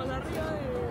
para arriba de...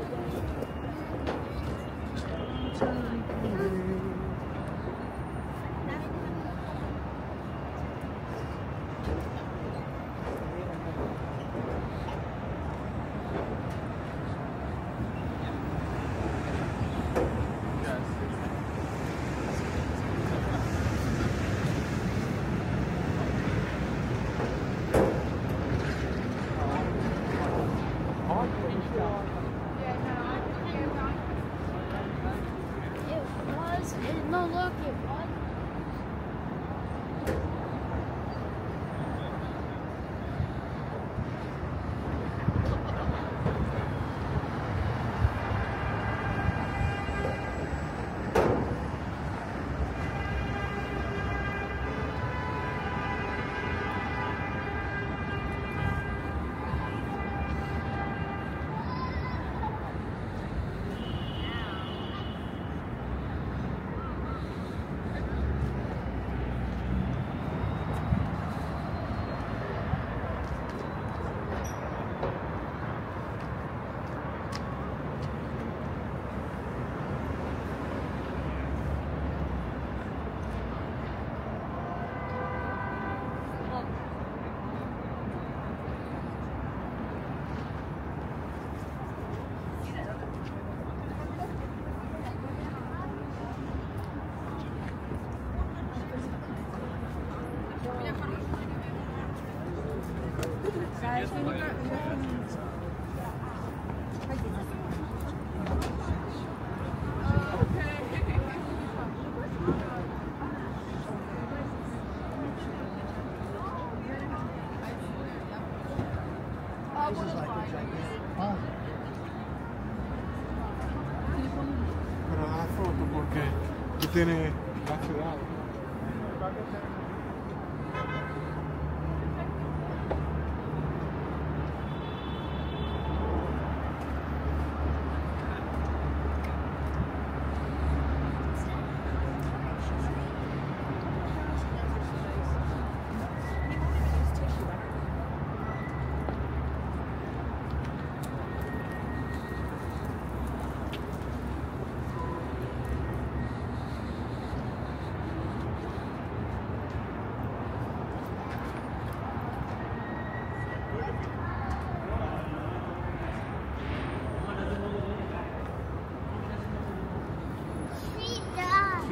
tú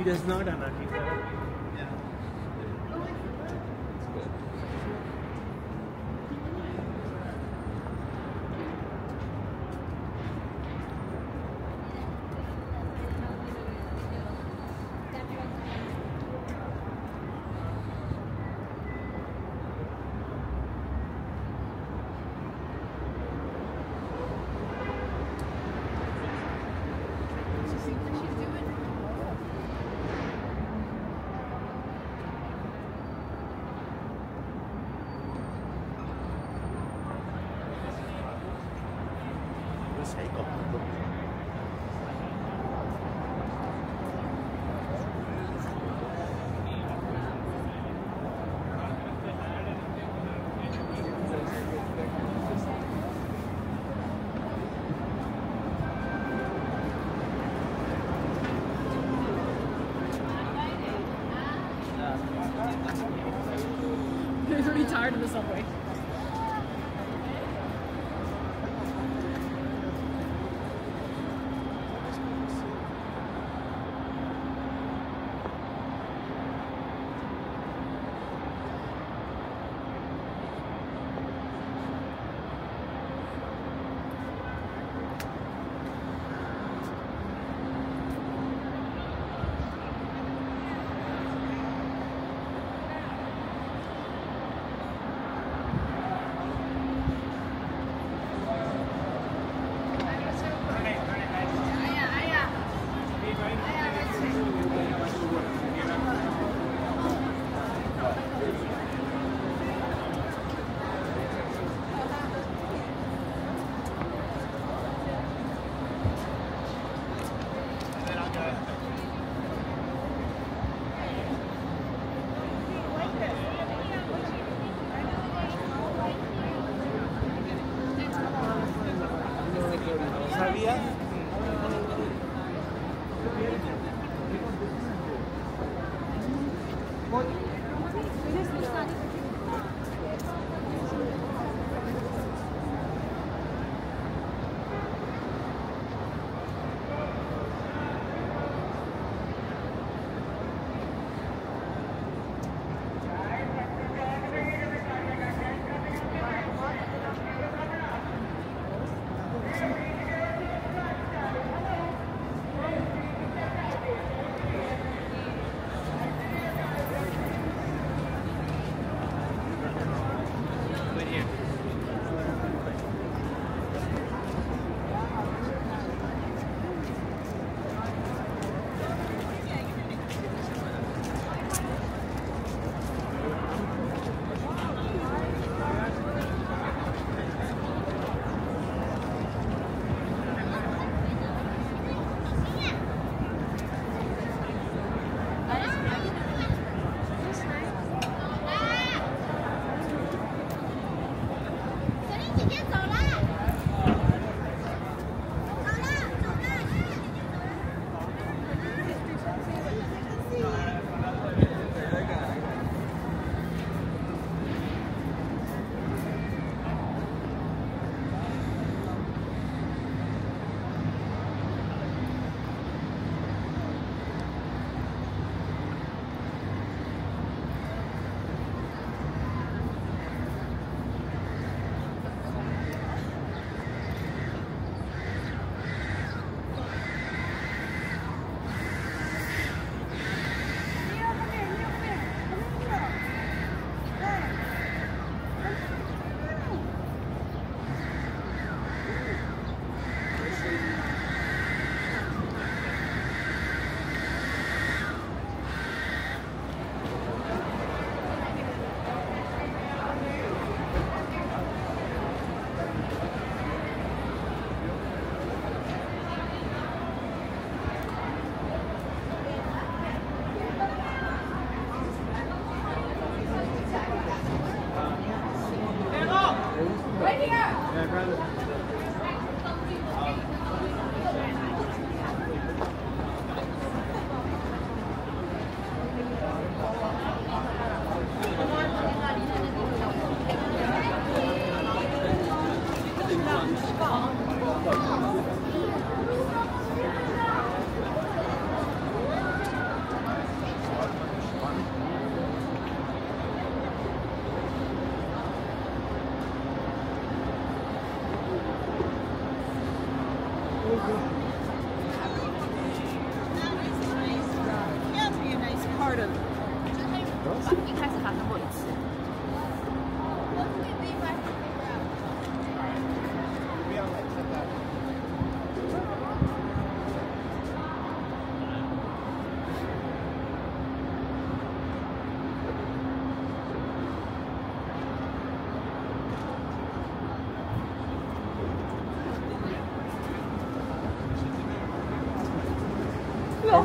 does. Not, Anna. Already tired of the subway.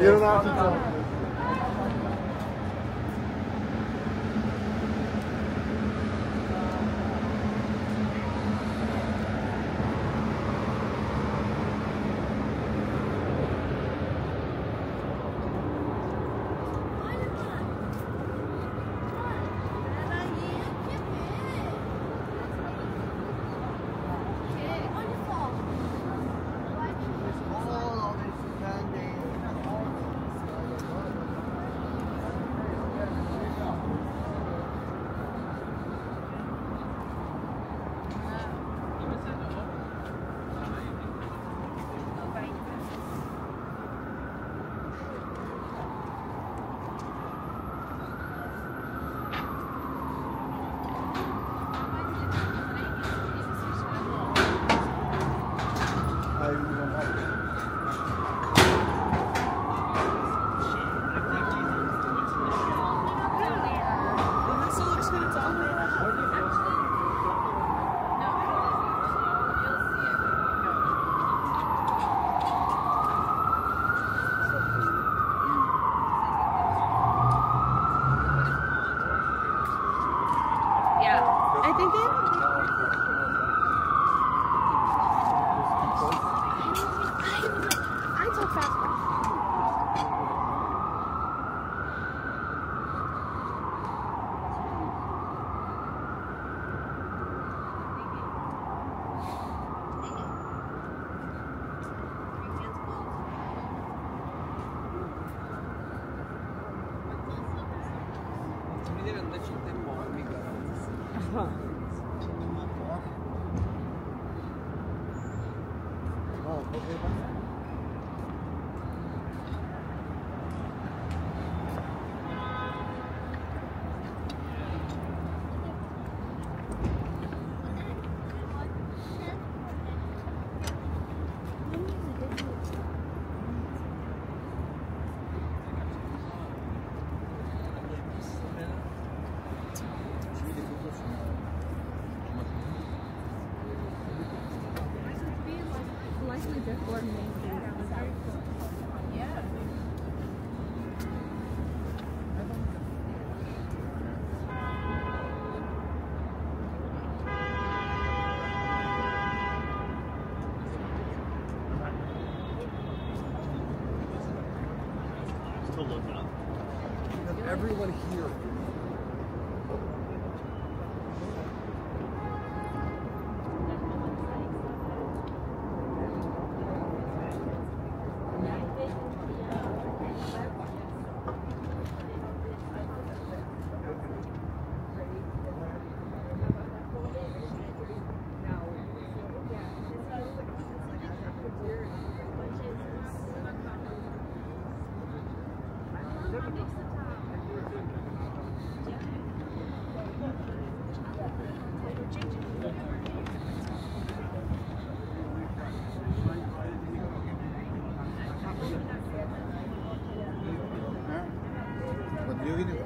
Yarın artık.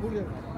올려.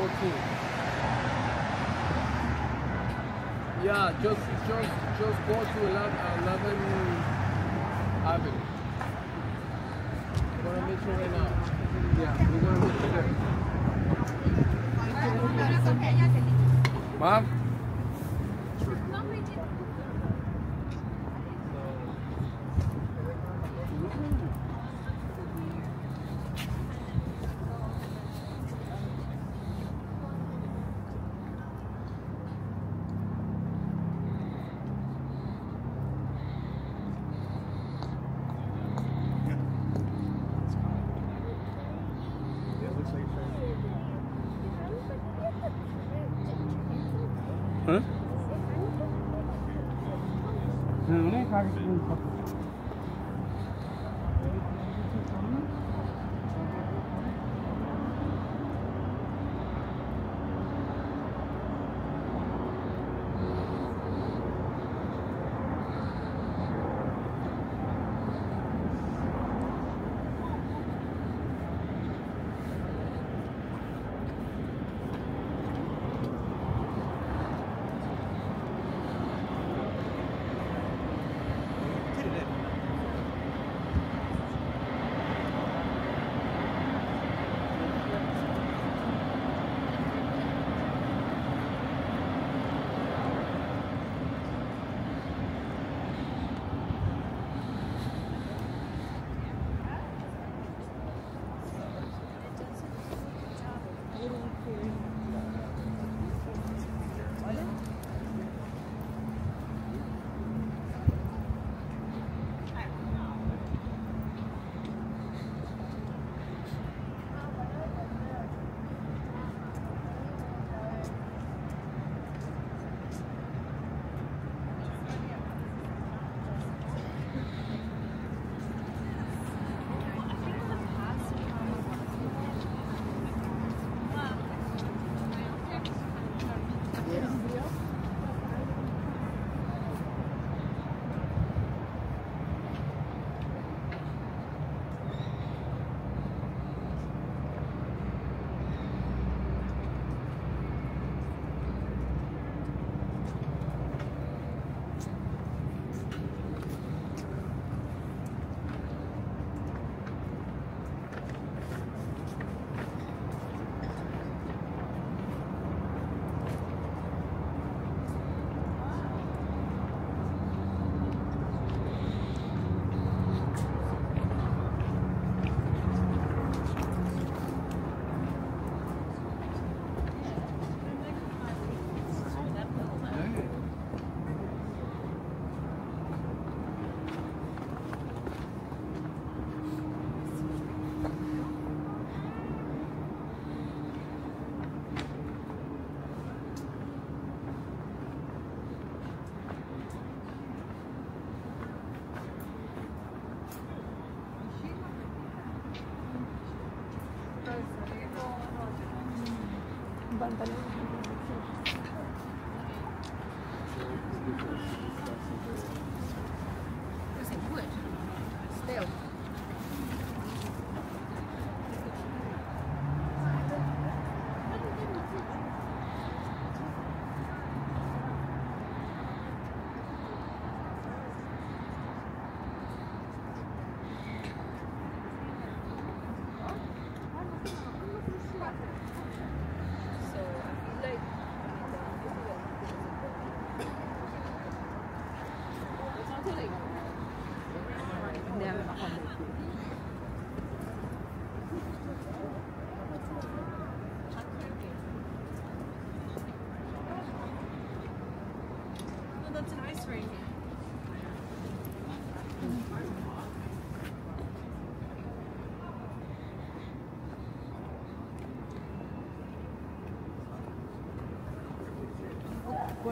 14. Yeah, just just just go to 11, 11 Avenue. We're gonna meet you right now. Yeah, we're gonna meet you there. Mom?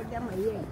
até amanhã.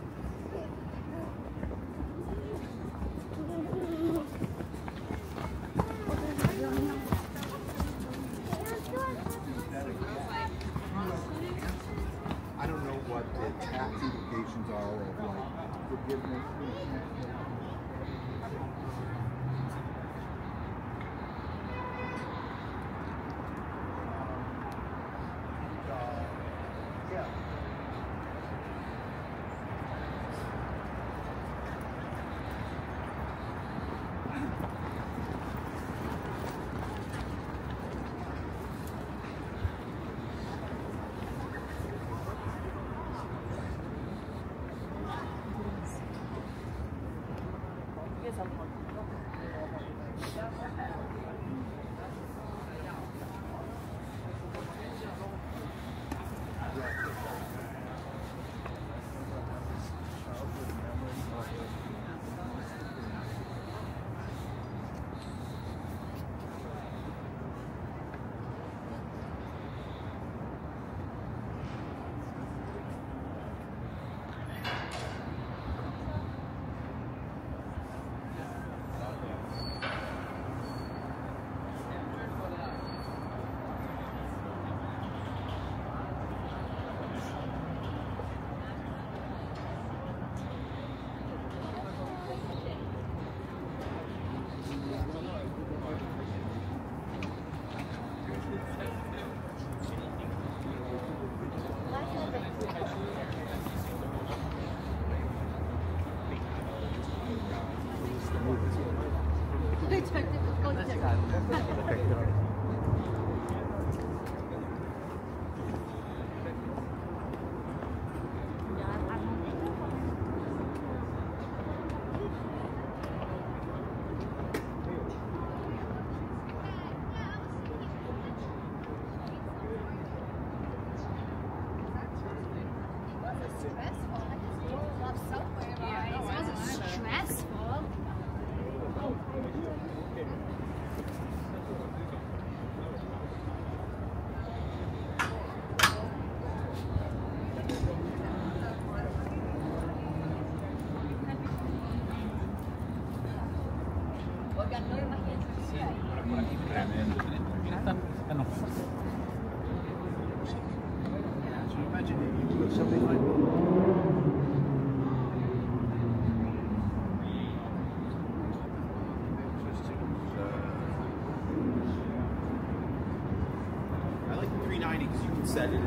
390 because you can set it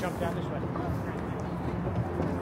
jump down this way.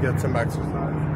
Get some exercise.